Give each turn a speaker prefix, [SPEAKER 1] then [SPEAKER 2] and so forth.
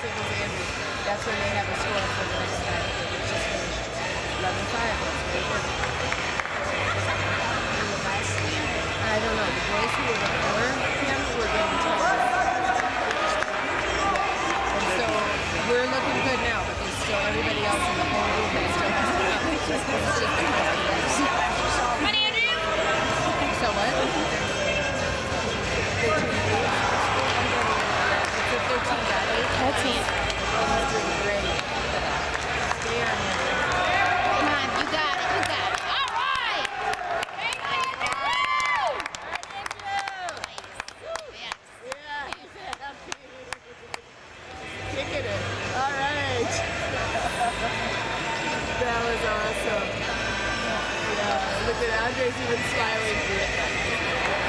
[SPEAKER 1] was that's when they have a score for the next finished. 11-5, that's Jersey with smiling.